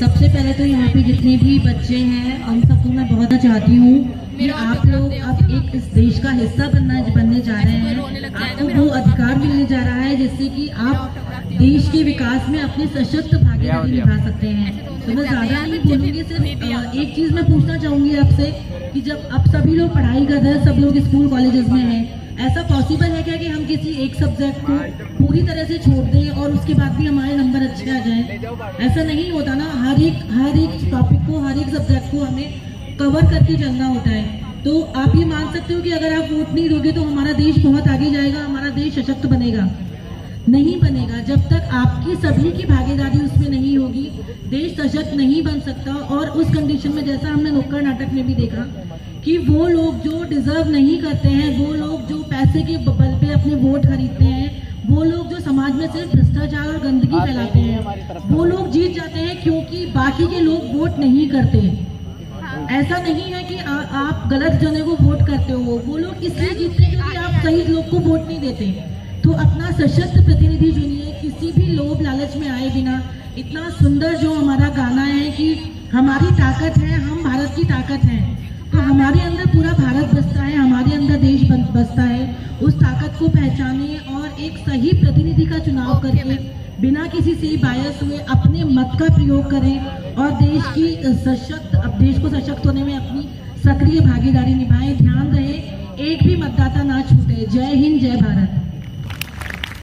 सबसे पहले तो यहाँ पे जितने भी बच्चे हैं उन सबको मैं बहुत चाहती हूँ कि आप लोग अब एक इस देश का हिस्सा बनना बनने जा रहे हैं। आपको वो अधिकार मिलने जा रहा है जिससे कि आप देश के विकास में अपने सशक्त भागीदारी निभा सकते हैं। तो मैं ज़्यादा नहीं बोलूँगी सिर्फ़ एक चीज़ मैं पूछना चाहूँगी आपसे कि जब अब सभी लोग पढ़ाई कर रहे हैं सब लोग स्कूल कॉलेजेस में हैं ऐसा पॉसिबल है क्या कि हम किसी एक सब्जेक्ट को पूरी तरह से छोड़ दें और उसके बाद भी हमारे नंबर अच्छे आ जाएँ? ऐसा नहीं होता ना। हर एक हर एक टॉपिक को, हर एक सब्जेक्ट को हमें कवर करके चलना होता है। तो आप ये मान सकते हो कि अगर आप वोट नहीं दोगे तो हमारा देश बहुत आगे जाएगा, हमारा देश सशक्त बनेगा। नहीं बनेगा। जब तक आपकी सभी की भागीदारी उसमें नहीं होगी, देश सशक्त नहीं बन सकता और उस कंडीशन में जैसा हमने नुक्कड़ नाटक में भी देखा कि वो लोग जो डिजर्व नहीं करते हैं वो लोग जो पैसे के बल पे अपने वोट खरीदते हैं वो लोग जो समाज में सिर्फ़ भ्रष्टाचार और गंदगी फैलाते हैं वो लोग जीत जाते हैं क्योंकि बाकी के लोग वोट नहीं करते। ऐसा नहीं है कि आ, आप गलत जने को वोट करते हो वो लोग इसलिए जीतते हैं क्योंकि आप सही लोग को वोट नहीं देते। तो अपना सशक्त प्रतिनिधि चुनिए किसी भी लोभ लालच में आए बिना इतना सुंदर जो हमारा गाना है कि हमारी ताकत है हम भारत की ताकत है। हमारे अंदर पूरा भारत बसता है हमारे अंदर देश बसता है। उस ताकत को पहचाने और एक सही प्रतिनिधि का चुनाव करके बिना किसी से बायस हुए अपने मत का प्रयोग करें और देश की सशक्त अब देश को सशक्त होने में अपनी सक्रिय भागीदारी निभाएँ। ध्यान रहे एक भी मतदाता ना छूटे।